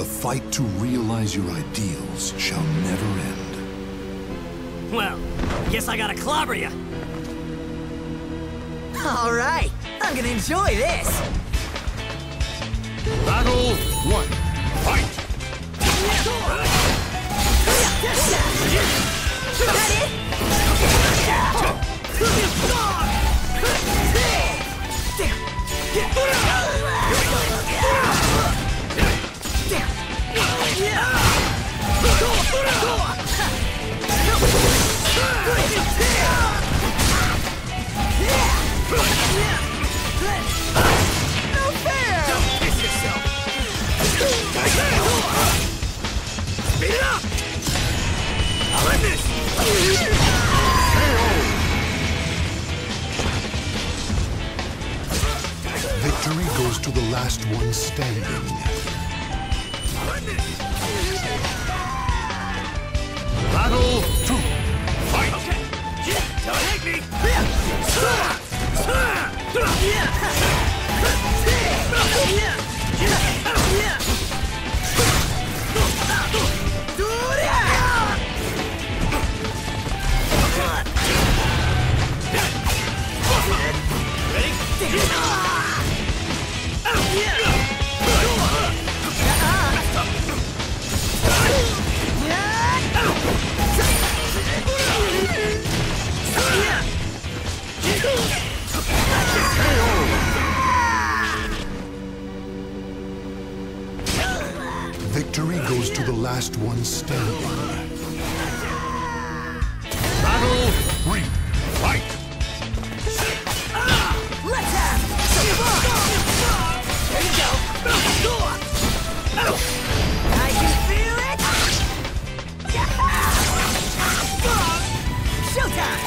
The fight to realize your ideals shall never end. Well, guess I gotta clobber you. All right, I'm gonna enjoy this. Battle one. Goes to the last one standing. Battle two. Fight! Okay. Don't me! Victory goes to the last one standing. Battle three. Fight! Let's have some fun! There you go! I can feel it! Showtime!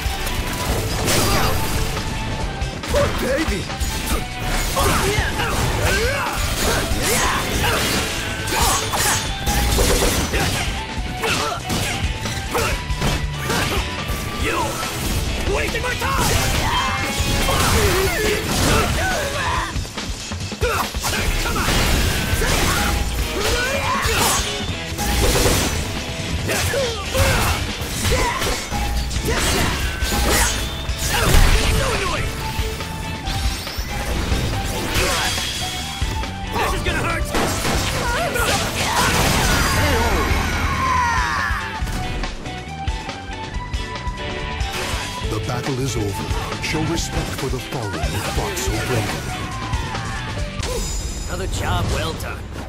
Poor baby! You! Wasting my time! Battle is over. Show respect for the fallen who fought so bravely. Another job well done.